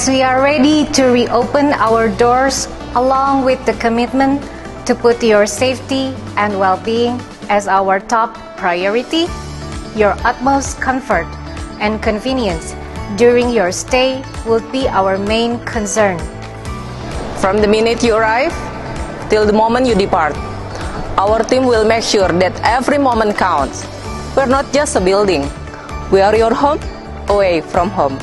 As we are ready to reopen our doors along with the commitment to put your safety and well-being as our top priority, your utmost comfort and convenience during your stay will be our main concern. From the minute you arrive till the moment you depart, our team will make sure that every moment counts. We're not just a building, we are your home away from home.